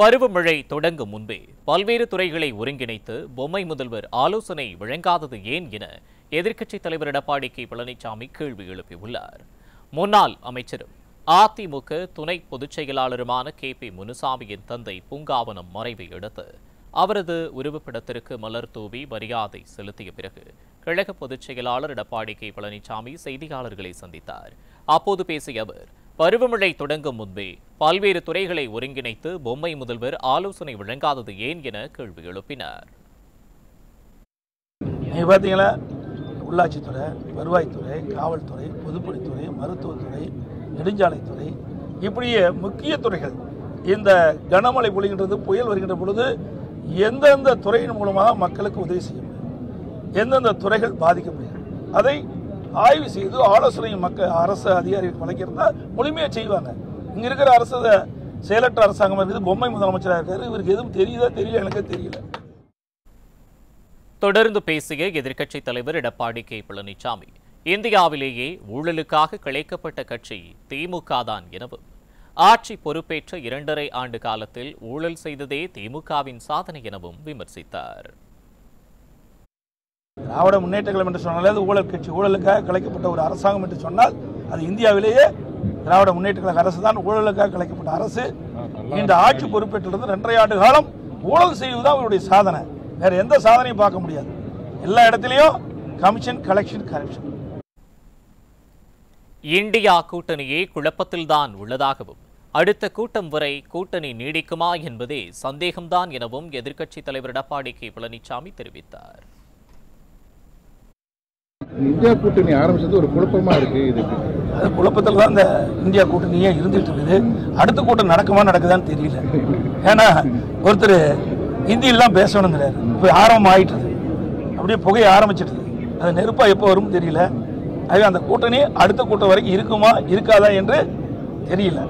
பருவமழை தொடங்கும் முன்பே பல்வேறு துறைகளை ஒருங்கிணைத்து பொம்மை முதல்வர் ஆலோசனை வழங்காதது ஏன் என எதிர்க்கட்சித் தலைவர் எடப்பாடி கே. பழனிசாமி கேள்வி எழுப்பியுள்ளார். முன்னாள் அமைச்சரும் அதிமுக துணை பொதுச் செயலாளருமான கே. பி. முனுசாமியின் தந்தை பூங்காவனம் மறைவை அடுத்து அவரது உருவப்படத்திற்கு மலர் தூவி மரியாதை செலுத்திய பிறகு கழக பொதுச் செயலாளர் எடப்பாடி கே. பழனிசாமி செய்தியாளர்களை சந்தித்தார். அப்போது பேசிய அவர் பருவமழை தொடங்கும் முன்பே பல்வேறு துறைகளை ஒருங்கிணைத்து பொம்மை முதல்வர் ஆலோசனை வழங்காதது ஏன் என கேள்வி எழுப்பினார். நீங்கள் பார்த்தீங்களா உள்ளாட்சித்துறை வருவாய்த்துறை காவல்துறை பொதுப்பணித்துறை மருத்துவத்துறை நெடுஞ்சாலைத்துறை இப்படியே முக்கிய துறைகள். இந்த கனமழை பொழிகின்றது புயல் வருகின்ற பொழுது எந்தெந்த துறையின் மூலமாக மக்களுக்கு உதவி செய்ய முடியும்? எந்தெந்த துறைகள் பாதிக்கப்படுகிறது அதை ஆய்வு செய்து ஆலோசனை மக்கள் அரசு அதிகாரிகள் வழங்கியிருந்தால் முழுமையாக செய்வாங்க. இங்கே இருக்கிற அரசு செயலற்ற அரசாங்கம் இருக்குது பொம்மை முதலமைச்சராக இருக்காரு. இவருக்கு எதுவும் தெரியுதா தெரியல எனக்கு தெரியல. தொடர்ந்து பேசிய எதிர்க்கட்சித் தலைவர் எடப்பாடி கே. பழனிசாமி இந்தியாவிலேயே ஊழலுக்காக கிளைக்கப்பட்ட கட்சி திமுக தான் எனவும் ஆட்சி பொறுப்பேற்ற இரண்டரை ஆண்டு காலத்தில் ஊழல் செய்ததே திமுகவின் சாதனை எனவும் விமர்சித்தார். திராவிட முன்னேற்ற கழகம் என்று சொன்னாலே ஊழல் கட்சி. ஊழலுக்காக கலைக்கப்பட்ட ஒரு அரசாங்கம் என்று சொன்னால் அது இந்தியாவிலேயே திராவிட முன்னேற்ற கழக அரசு தான் ஊழலுக்காக கலைக்கப்பட்ட அரசு. இந்த ஆட்சி பொறுப்பேற்றிருந்து ரெண்டரை ஆண்டு காலம் ஊழல் செய்வதுதான் அவருடைய சாதனை. வேற எந்த சாதனையும் பார்க்க முடியாது. எல்லா இடத்துலையும் கமிஷன் கலெக்ஷன் கரப்ஷன் இந்தியா கூட்டணியே குழப்பத்தில்தான் உள்ளதாகவும் அடுத்த கூட்டம் வரை கூட்டணி நீடிக்குமா என்பதே சந்தேகம்தான் எனவும் எதிர்க்கட்சித் தலைவர் எடப்பாடி கே. பழனிசாமி தெரிவித்தார். இந்தியா கூட்டணி ஆரம்பிச்சது ஒரு குழப்பமா இருக்கு இது அது குழப்பத்தில் தான் இந்த இந்தியா கூட்டணியே இருந்துட்டு இருக்குது அடுத்த கூட்டம் நடக்குமா நடக்குதான்னு தெரியல. ஏன்னா ஒருத்தர் ஹிந்தியிலாம் பேசணுங்கிறாரு. இப்போ ஆரம்பம் ஆயிட்டுருது அப்படியே புகைய ஆரம்பிச்சிட்டுது. அது நெருப்பாக எப்போ வரும்னு தெரியல. ஆகவே அந்த கூட்டணி அடுத்த கூட்டம் வரைக்கும் இருக்குமா இருக்காதா என்று தெரியல.